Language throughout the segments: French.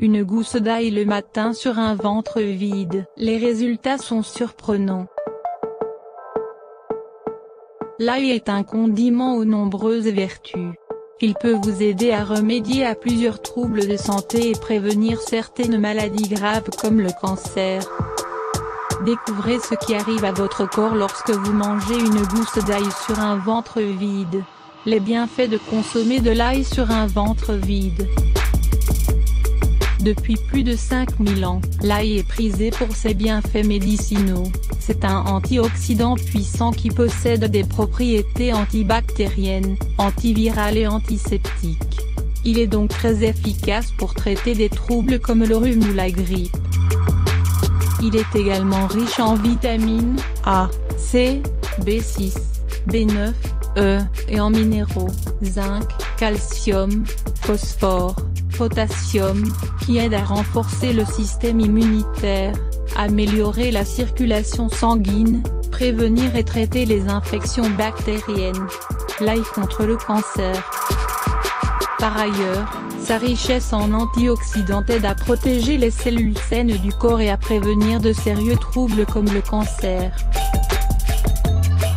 Une gousse d'ail le matin sur un ventre vide. Les résultats sont surprenants. L'ail est un condiment aux nombreuses vertus. Il peut vous aider à remédier à plusieurs troubles de santé et prévenir certaines maladies graves comme le cancer. Découvrez ce qui arrive à votre corps lorsque vous mangez une gousse d'ail sur un ventre vide. Les bienfaits de consommer de l'ail sur un ventre vide. Depuis plus de 5000 ans, l'ail est prisé pour ses bienfaits médicinaux. C'est un antioxydant puissant qui possède des propriétés antibactériennes, antivirales et antiseptiques. Il est donc très efficace pour traiter des troubles comme le rhume ou la grippe. Il est également riche en vitamines A, C, B6, B9, E, et en minéraux, zinc, calcium, phosphore, potassium, qui aident à renforcer le système immunitaire, améliorer la circulation sanguine, prévenir et traiter les infections bactériennes. L'ail contre le cancer. Par ailleurs, sa richesse en antioxydants aide à protéger les cellules saines du corps et à prévenir de sérieux troubles comme le cancer.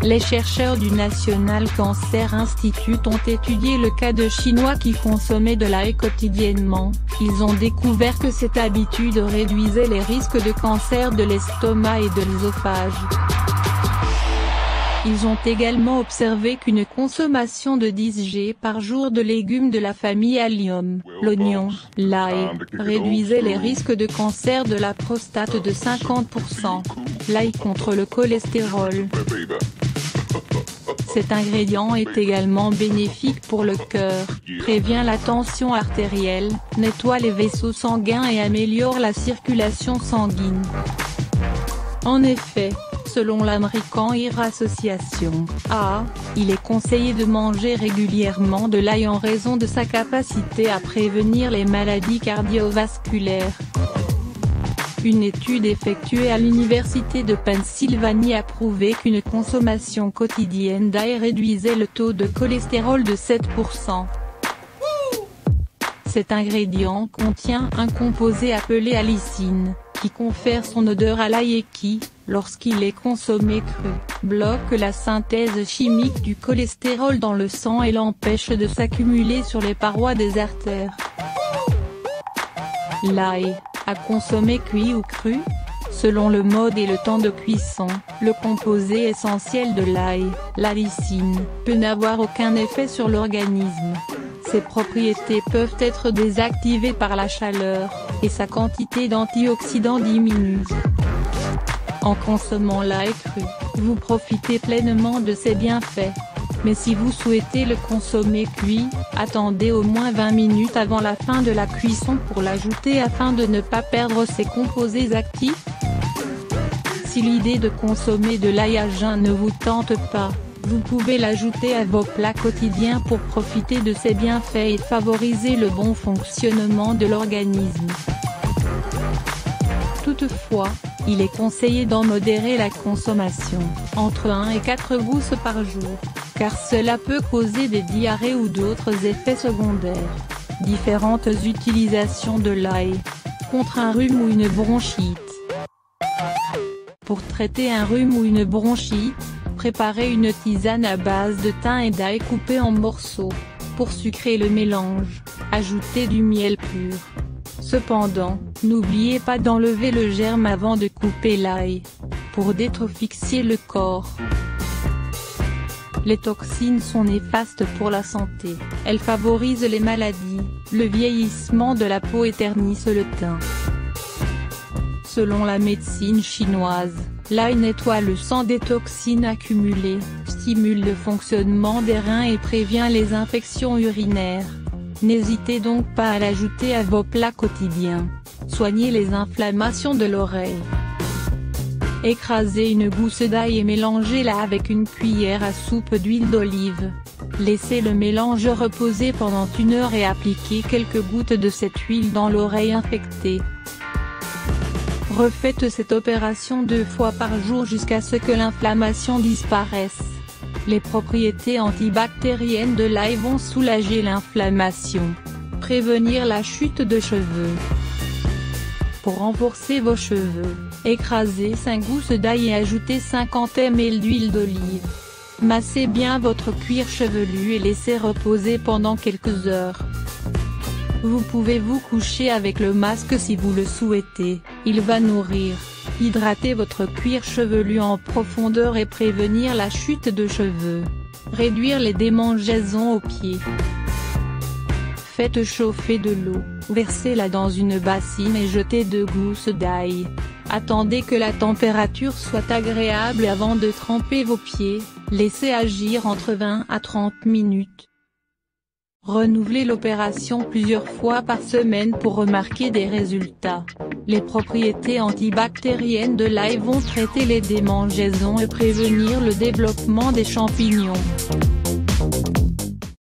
Les chercheurs du National Cancer Institute ont étudié le cas de Chinois qui consommaient de l'ail quotidiennement, ils ont découvert que cette habitude réduisait les risques de cancer de l'estomac et de l'œsophage. Ils ont également observé qu'une consommation de 10 g par jour de légumes de la famille allium, l'oignon, l'ail, réduisait les risques de cancer de la prostate de 50%. L'ail contre le cholestérol. Cet ingrédient est également bénéfique pour le cœur, prévient la tension artérielle, nettoie les vaisseaux sanguins et améliore la circulation sanguine. En effet, selon l'American Ear Association, A, il est conseillé de manger régulièrement de l'ail en raison de sa capacité à prévenir les maladies cardiovasculaires. Une étude effectuée à l'Université de Pennsylvanie a prouvé qu'une consommation quotidienne d'ail réduisait le taux de cholestérol de 7%. Cet ingrédient contient un composé appelé allicine, qui confère son odeur à l'ail et qui, lorsqu'il est consommé cru, bloque la synthèse chimique du cholestérol dans le sang et l'empêche de s'accumuler sur les parois des artères. L'ail, consommer cuit ou cru Selon le mode et le temps de cuisson, le composé essentiel de l'ail, la lysine, peut n'avoir aucun effet sur l'organisme. Ses propriétés peuvent être désactivées par la chaleur, et sa quantité d'antioxydants diminue. En consommant l'ail cru, vous profitez pleinement de ses bienfaits mais si vous souhaitez le consommer cuit, attendez au moins 20 minutes avant la fin de la cuisson pour l'ajouter afin de ne pas perdre ses composés actifs. Si l'idée de consommer de l'ail à jeun ne vous tente pas, vous pouvez l'ajouter à vos plats quotidiens pour profiter de ses bienfaits et favoriser le bon fonctionnement de l'organisme. Toutefois, il est conseillé d'en modérer la consommation, entre 1 et 4 gousses par jour car cela peut causer des diarrhées ou d'autres effets secondaires. Différentes utilisations de l'ail. Contre un rhume ou une bronchite. Pour traiter un rhume ou une bronchite, préparez une tisane à base de thym et d'ail coupé en morceaux. Pour sucrer le mélange, ajoutez du miel pur. Cependant, n'oubliez pas d'enlever le germe avant de couper l'ail. Pour détrophixier le corps. Les toxines sont néfastes pour la santé, elles favorisent les maladies, le vieillissement de la peau et ternissent le teint. Selon la médecine chinoise, l'ail nettoie le sang des toxines accumulées, stimule le fonctionnement des reins et prévient les infections urinaires. N'hésitez donc pas à l'ajouter à vos plats quotidiens. Soignez les inflammations de l'oreille. Écrasez une gousse d'ail et mélangez-la avec une cuillère à soupe d'huile d'olive. Laissez le mélange reposer pendant une heure et appliquez quelques gouttes de cette huile dans l'oreille infectée. Refaites cette opération deux fois par jour jusqu'à ce que l'inflammation disparaisse. Les propriétés antibactériennes de l'ail vont soulager l'inflammation. Prévenir la chute de cheveux. Pour renforcer vos cheveux, écrasez 5 gousses d'ail et ajoutez 50 ml d'huile d'olive. Massez bien votre cuir chevelu et laissez reposer pendant quelques heures. Vous pouvez vous coucher avec le masque si vous le souhaitez, il va nourrir, hydrater votre cuir chevelu en profondeur et prévenir la chute de cheveux. Réduire les démangeaisons aux pieds. Faites chauffer de l'eau, versez-la dans une bassine et jetez deux gousses d'ail. Attendez que la température soit agréable avant de tremper vos pieds, laissez agir entre 20 à 30 minutes. Renouvelez l'opération plusieurs fois par semaine pour remarquer des résultats. Les propriétés antibactériennes de l'ail vont traiter les démangeaisons et prévenir le développement des champignons.